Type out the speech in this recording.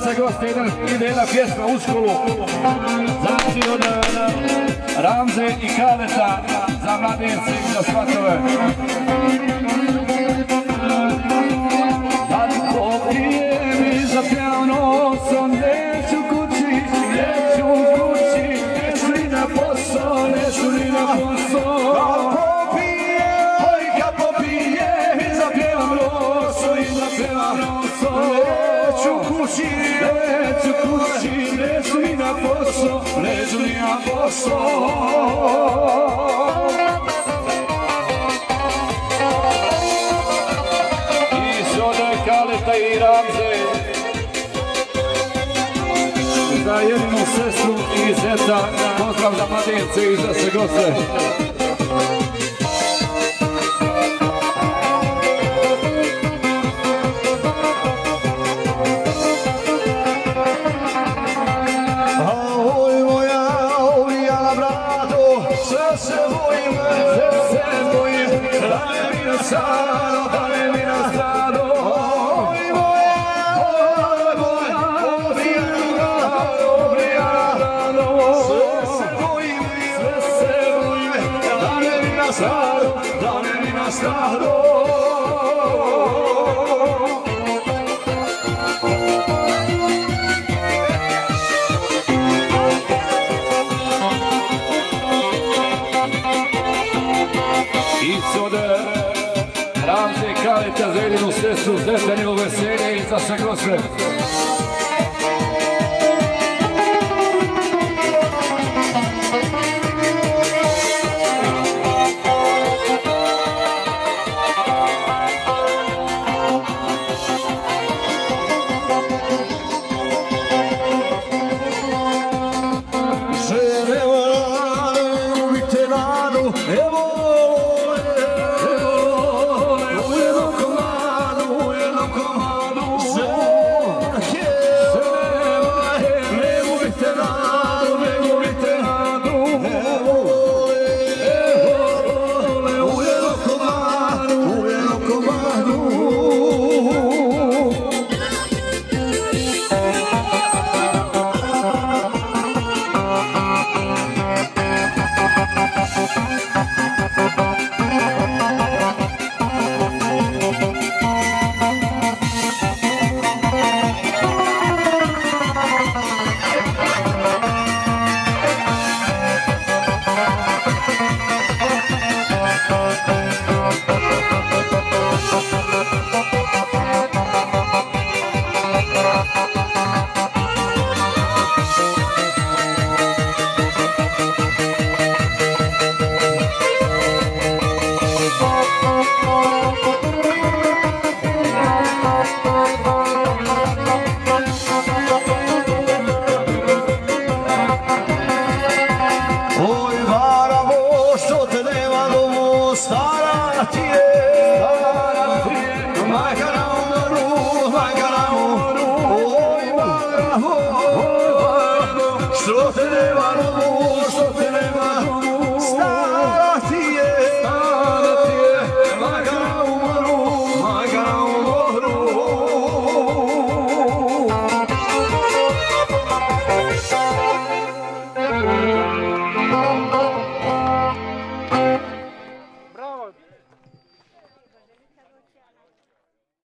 Pozdrav za goste, jedan, ide jedna pjesma u školu. Znači od eh, Ramze i Kaleta za mladence i za svatove. Kući, neću kući, neću mi na posao, neću mi na posao. I Sode, Kaleta i Ramze. Za jednu sestru i zeta, pozdrav za mladence i za sve goste. Brato, sve se bojim, se bojim, da ne mi na strado, da ne mi na. Oj moja, oj moja, uvijala brato, uvijala brato, sve se bojim, sve se bojim, da ne mi na strado, da ne mi na Ramze, Kaleta sestru, zeta njegov veselje i za sve goste. 바로